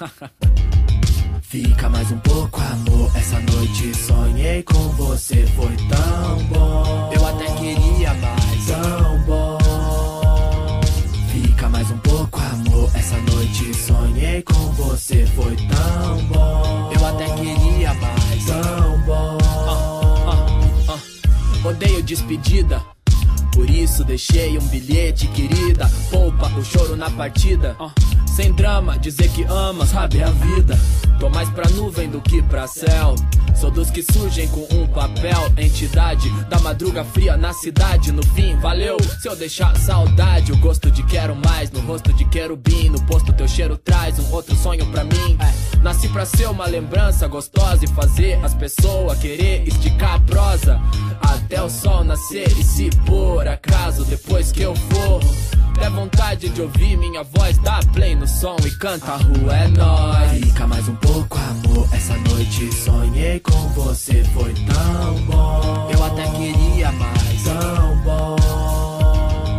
Fica mais um pouco, amor. Essa noite sonhei com você, foi tão bom. Eu até queria mais. Tão bom. Fica mais um pouco, amor. Essa noite sonhei com você, foi tão bom. Eu até queria mais. Tão bom. Ah, ah. Odeio despedida. Por isso deixei um bilhete, querida. Poupa o choro na partida. Sem drama, dizer que ama, sabe a vida. Tô mais pra nuvem do que pra céu. Sou dos que surgem com um papel. Entidade da madruga fria na cidade. No fim, valeu. Se eu deixar saudade, o gosto de quero mais. No rosto de querubim, no posto teu cheiro traz um outro sonho pra mim. Nasci pra ser uma lembrança gostosa e fazer as pessoas querer esticar a prosa. Até o sol nascer e se por acaso depois que eu for. Der vontade de ouvir minha voz, dá play no som e canta a rua é nóis. Fica mais um pouco, amor. Essa noite sonhei com você, foi tão bom. Eu até queria mais. Tão bom.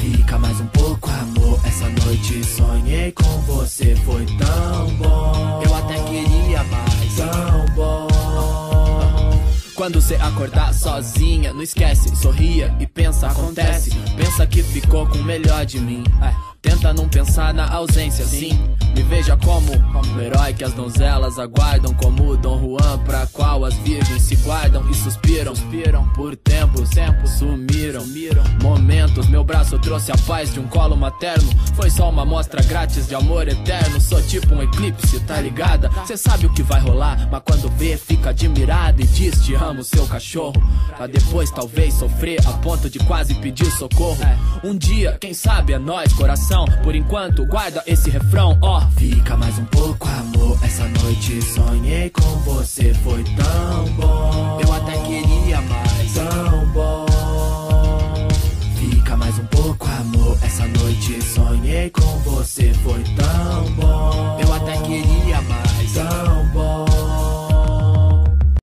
Fica mais um pouco, amor. Essa noite sonhei com você, Quando cê acordar sozinha, não esquece, sorria e pensa, acontece. Pensa que ficou com o melhor de mim. É. Tenta não pensar na ausência, sim. Me veja como, como o herói que as donzelas aguardam, como Dom Juan, pra qual as virgens se guardam e suspiram. Suspiram por tempos, tempos sumiram. Momentos, meu braço trouxe a paz de um colo materno. Foi só uma amostra grátis de amor eterno. Sou tipo um eclipse, tá ligada? Cê sabe o que vai rolar, mas quando vê, fica admirado e diz: Te amo, seu cachorro. Pra depois, talvez, sofrer a ponto de quase pedir socorro. Um dia, quem sabe é nós, coração. Por enquanto, guarda esse refrão, ó. Fica mais um pouco, amor. Essa noite sonhei com você, foi tão bom. Eu até queria noite sonhei com você, foi tão.